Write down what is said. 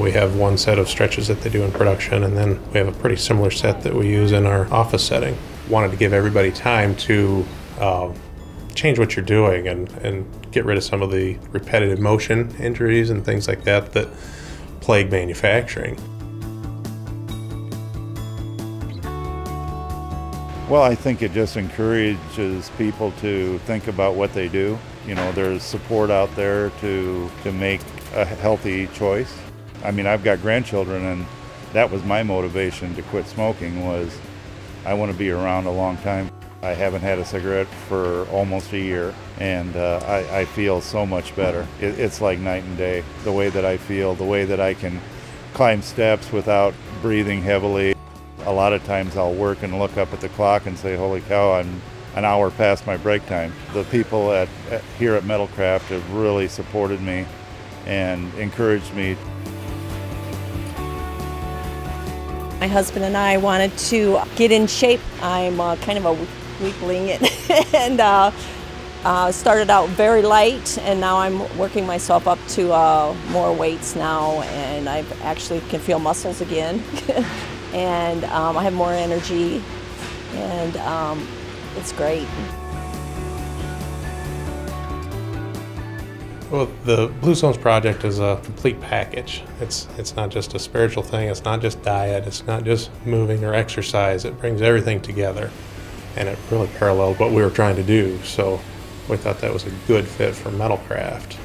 We have one set of stretches that they do in production, and then we have a pretty similar set that we use in our office setting. Wanted to give everybody time to uh, change what you're doing and, and get rid of some of the repetitive motion injuries and things like that that plague manufacturing. Well, I think it just encourages people to think about what they do. You know, there's support out there to, to make a healthy choice. I mean, I've got grandchildren and that was my motivation to quit smoking was I want to be around a long time. I haven't had a cigarette for almost a year and uh, I, I, feel so much better. It, it's like night and day. The way that I feel, the way that I can climb steps without breathing heavily. A lot of times I'll work and look up at the clock and say, holy cow, I'm an hour past my break time. The people at, at here at Metalcraft have really supported me and encouraged me. My husband and I wanted to get in shape. I'm uh, kind of a weakling and uh, uh, started out very light and now I'm working myself up to uh, more weights now and I actually can feel muscles again and um, I have more energy and um, it's great. Well, the Blue Zones project is a complete package. It's it's not just a spiritual thing. It's not just diet. It's not just moving or exercise. It brings everything together, and it really paralleled what we were trying to do. So, we thought that was a good fit for Metalcraft.